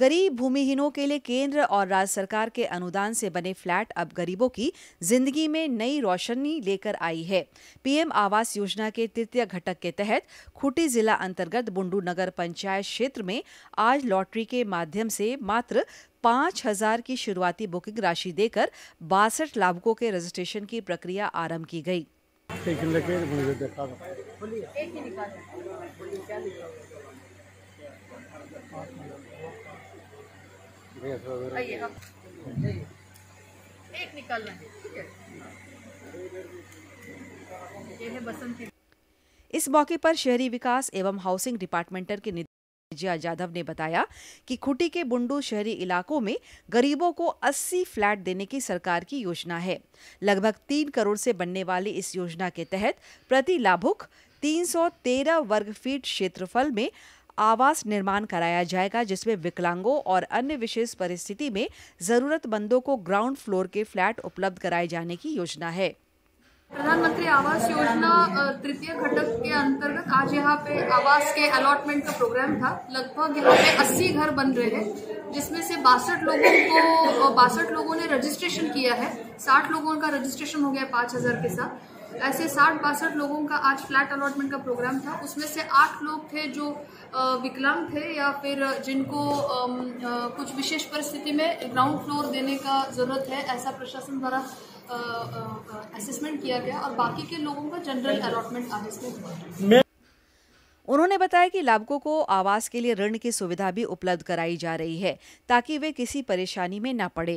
गरीब भूमिहीनों के लिए केंद्र और राज्य सरकार के अनुदान से बने फ्लैट अब गरीबों की ज़िंदगी में नई रोशनी लेकर आई है। पीएम आवास योजना के तृतीय घटक के तहत खूंटी जिला अंतर्गत बुंडू नगर पंचायत क्षेत्र में आज लॉटरी के माध्यम से मात्र पाँच हज़ार की शुरुआती बुकिंग राशि देकर बासठ लाभुकों के रजिस्ट्रेशन की प्रक्रिया आरंभ की गई। एक इस मौके पर शहरी विकास एवं हाउसिंग डिपार्टमेंटर के विजया जाधव ने बताया कि खुटी के बुंडू शहरी इलाकों में गरीबों को 80 फ्लैट देने की सरकार की योजना है। लगभग तीन करोड़ से बनने वाली इस योजना के तहत प्रति लाभुक 313 वर्ग फीट क्षेत्रफल में आवास निर्माण कराया जाएगा, जिसमें विकलांगों और अन्य विशेष परिस्थिति में जरूरतमंदों को ग्राउंड फ्लोर के फ्लैट उपलब्ध कराए जाने की योजना है। प्रधानमंत्री आवास योजना तृतीय घटक के अंतर्गत आज यहाँ पे आवास के अलॉटमेंट का प्रोग्राम था। लगभग यहाँ पे 80 घर बन रहे हैं, जिसमें से बासठ लोगों को बासठ लोगों ने रजिस्ट्रेशन किया है। 60 लोगों का रजिस्ट्रेशन हो गया पाँच हज़ार के साथ। ऐसे साठ बासठ लोगों का आज फ्लैट अलॉटमेंट का प्रोग्राम था। उसमें से आठ लोग थे जो विकलांग थे या फिर जिनको कुछ विशेष परिस्थिति में ग्राउंड फ्लोर देने का ज़रूरत है, ऐसा प्रशासन द्वारा असेसमेंट किया गया और बाकी के लोगों का जनरल अलॉटमेंट आज इसमें हुआ। उन्होंने बताया कि लाभुकों को आवास के लिए ऋण की सुविधा भी उपलब्ध कराई जा रही है ताकि वे किसी परेशानी में न पड़े।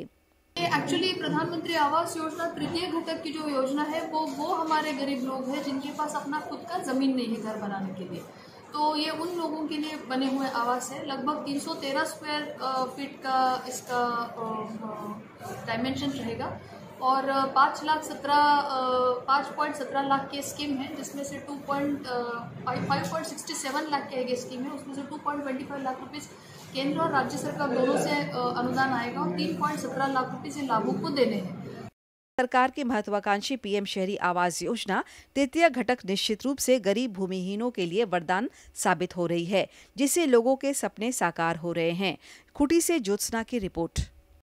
एक्चुअली प्रधानमंत्री आवास योजना तृतीय घटक की जो योजना है वो वो हमारे गरीब लोग हैं जिनके पास अपना खुद का ज़मीन नहीं है घर बनाने के लिए। तो ये उन लोगों के लिए बने हुए आवास है। लगभग 313 स्क्वायर फीट का इसका डायमेंशन रहेगा। और पाँच लाख सत्रह पाँच पॉइंट सत्रह लाख की स्कीम है, जिसमें से two point five point sixty seven lakh की एक स्कीम है। उसमें से two point twenty five lakh rupees केंद्र और राज्य सरकार दोनों से अनुदान आएगा और तीन पॉइंट सत्रह लाख रुपये से लाभुक को देने हैं। सरकार की महत्वाकांक्षी पीएम शहरी आवास योजना तृतीय घटक निश्चित रूप से गरीब भूमिहीनों के लिए वरदान साबित हो रही है, जिससे लोगों के सपने साकार हो रहे हैं। खुटी से ज्योत्सना की रिपोर्ट।